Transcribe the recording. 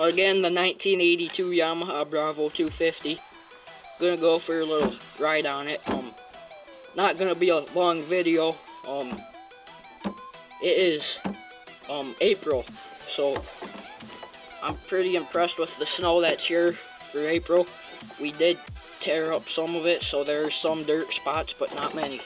Again, the 1982 Yamaha Bravo 250. Gonna go for a little ride on it. Um, not gonna be a long video. Um, it is um April, so I'm pretty impressed with the snow that's here for April. We did tear up some of it, so there's some dirt spots, but not many.